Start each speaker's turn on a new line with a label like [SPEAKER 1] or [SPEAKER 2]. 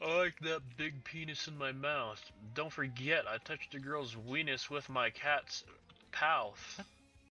[SPEAKER 1] I like that big penis in my mouth. Don't forget, I touched a girl's weenus with my cat's pouth.